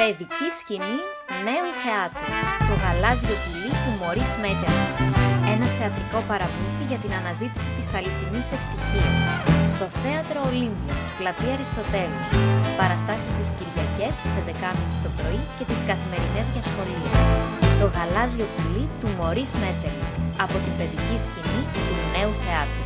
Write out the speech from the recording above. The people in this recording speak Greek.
Παιδική σκηνή νέου θεάτρου. Το γαλάζιο πουλί του Μωρή Μέτερ. Ένα θεατρικό παραμύθι για την αναζήτηση της αληθινής ευτυχίας. Στο Θέατρο Ολύμπιο, πλατεία Αριστοτέλους. Παραστάσεις τις Κυριακές στις 11.30 το πρωί και τις καθημερινές για σχολεία. Το γαλάζιο πουλί του Μωρή Μέτερ. Από την παιδική σκηνή του νέου θεάτρου.